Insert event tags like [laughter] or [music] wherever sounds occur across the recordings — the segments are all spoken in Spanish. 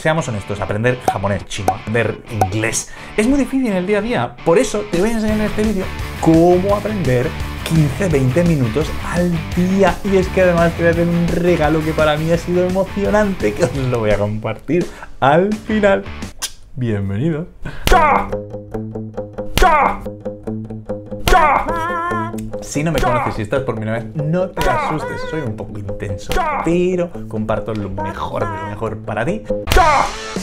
seamos honestos, aprender japonés, chino, aprender inglés es muy difícil en el día a día. Por eso te voy a enseñar en este vídeo cómo aprender 15-20 minutos al día. Y es que además te voy a hacer un regalo que para mí ha sido emocionante, que os lo voy a compartir al final. Bienvenido. Si no me conoces y estás por primera vez, no te asustes, soy un poco intenso, pero comparto lo mejor de lo mejor para ti.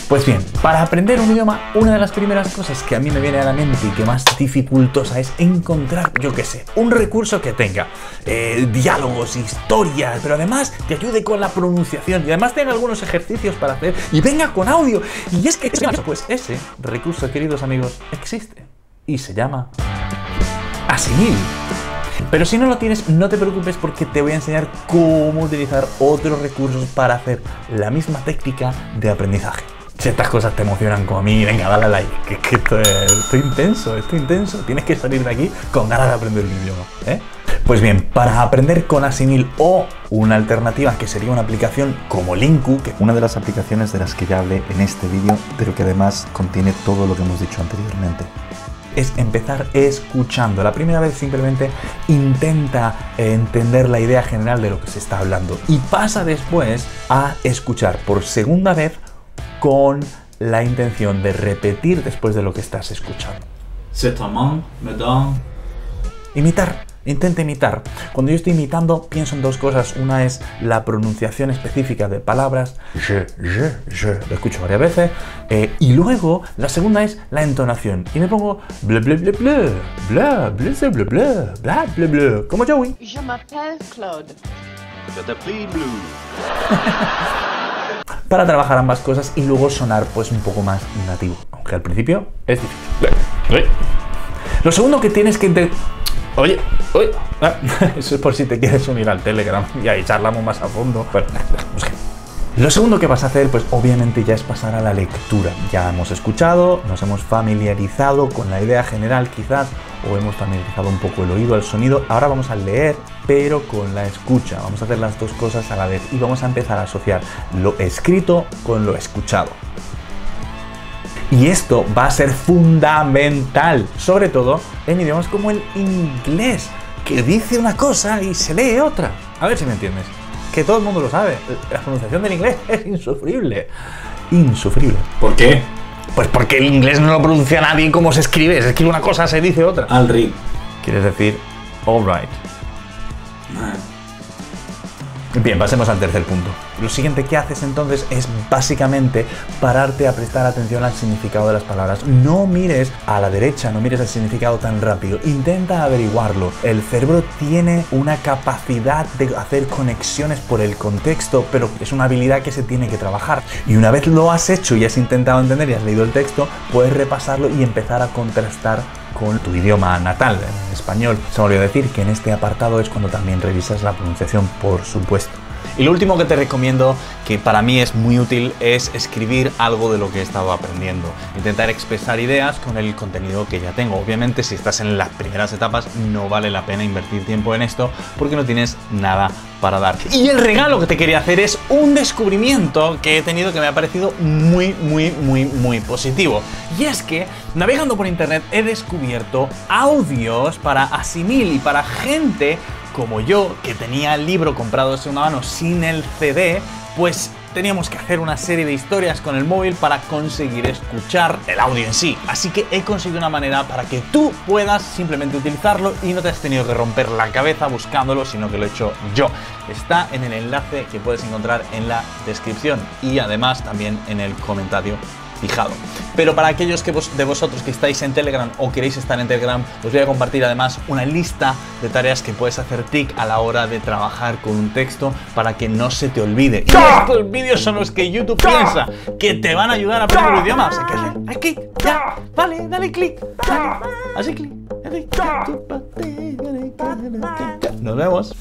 Pues bien, para aprender un idioma, una de las primeras cosas que a mí me viene a la mente y que más dificultosa es encontrar, yo qué sé, un recurso que tenga eh, diálogos, historias, pero además te ayude con la pronunciación y además tenga algunos ejercicios para hacer y venga con audio. Y es que, pues ese recurso, queridos amigos, existe y se llama Asimil. Pero si no lo tienes, no te preocupes porque te voy a enseñar cómo utilizar otros recursos para hacer la misma técnica de aprendizaje. Si estas cosas te emocionan como a mí, venga, dale like, que, que esto es, estoy intenso, estoy intenso. Tienes que salir de aquí con ganas de aprender un idioma. ¿eh? Pues bien, para aprender con Asimil o una alternativa que sería una aplicación como Linku, que una de las aplicaciones de las que ya hablé en este vídeo, pero que además contiene todo lo que hemos dicho anteriormente es empezar escuchando. La primera vez simplemente intenta entender la idea general de lo que se está hablando y pasa después a escuchar por segunda vez con la intención de repetir después de lo que estás escuchando. Imitar. Intenta imitar. Cuando yo estoy imitando, pienso en dos cosas. Una es la pronunciación específica de palabras. Je, je, je. Lo escucho varias veces. Eh, y luego, la segunda es la entonación. Y me pongo bla bla bla bla, bla bla bla bla bla, bla bla bla. Como Joey. Je m'appelle Claude. Je t'appelle Blue. Para trabajar ambas cosas y luego sonar pues un poco más nativo. Aunque al principio es difícil. Lo segundo que tienes que entender Oye, oye, ah, [laughs] eso es por si te quieres unir al Telegram y ahí charlamos más a fondo. Bueno, pues lo segundo que vas a hacer, pues obviamente ya es pasar a la lectura. Ya hemos escuchado, nos hemos familiarizado con la idea general quizás, o hemos familiarizado un poco el oído al sonido. Ahora vamos a leer, pero con la escucha. Vamos a hacer las dos cosas a la vez y vamos a empezar a asociar lo escrito con lo escuchado. Y esto va a ser fundamental, sobre todo en idiomas como el inglés, que dice una cosa y se lee otra. A ver si me entiendes. Que todo el mundo lo sabe. La pronunciación del inglés [laughs] es insufrible. Insufrible. ¿Por qué? Pues porque el inglés no lo pronuncia nadie como se escribe. Se escribe una cosa, se dice otra. Al ri. Quieres decir, alright. Bien, pasemos al tercer punto. Lo siguiente que haces entonces es básicamente pararte a prestar atención al significado de las palabras. No mires a la derecha, no mires el significado tan rápido. Intenta averiguarlo. El cerebro tiene una capacidad de hacer conexiones por el contexto, pero es una habilidad que se tiene que trabajar. Y una vez lo has hecho y has intentado entender y has leído el texto, puedes repasarlo y empezar a contrastar con tu idioma natal, español. Se me olvidó decir que en este apartado es cuando también revisas la pronunciación, por supuesto. Y lo último que te recomiendo, que para mí es muy útil, es escribir algo de lo que he estado aprendiendo. Intentar expresar ideas con el contenido que ya tengo. Obviamente, si estás en las primeras etapas, no vale la pena invertir tiempo en esto porque no tienes nada para dar. Y el regalo que te quería hacer es un descubrimiento que he tenido que me ha parecido muy, muy, muy, muy positivo. Y es que, navegando por internet, he descubierto audios para Asimil y para gente como yo, que tenía el libro comprado de segunda mano sin el CD, pues teníamos que hacer una serie de historias con el móvil para conseguir escuchar el audio en sí. Así que he conseguido una manera para que tú puedas simplemente utilizarlo y no te has tenido que romper la cabeza buscándolo, sino que lo he hecho yo. Está en el enlace que puedes encontrar en la descripción y además también en el comentario fijado. Pero para aquellos que de vosotros que estáis en Telegram o queréis estar en Telegram, os voy a compartir además una lista de tareas que puedes hacer tic a la hora de trabajar con un texto para que no se te olvide. Y estos vídeos son los que YouTube piensa que te van a ayudar a aprender el idioma. O sea, que aquí, ya, vale, dale clic, así clic. Nos vemos.